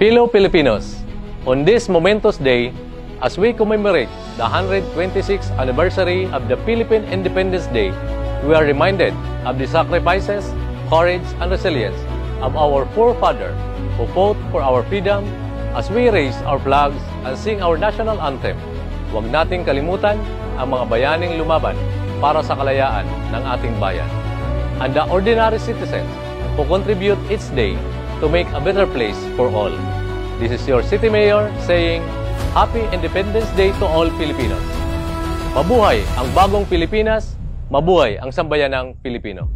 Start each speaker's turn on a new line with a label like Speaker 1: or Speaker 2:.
Speaker 1: Fellow Filipinos, on this momentous day, as we commemorate the 126th anniversary of the Philippine Independence Day, we are reminded of the sacrifices, courage, and resilience of our forefathers who fought for our freedom as we raise our flags and sing our national anthem. Huwag nating kalimutan ang mga bayaning lumaban para sa kalayaan ng ating bayan. And the ordinary citizens who contribute each day to make a better place for all. This is your City Mayor saying, Happy Independence Day to all Filipinos. Mabuhay ang bagong Pilipinas, mabuhay ang sambayanang Pilipino.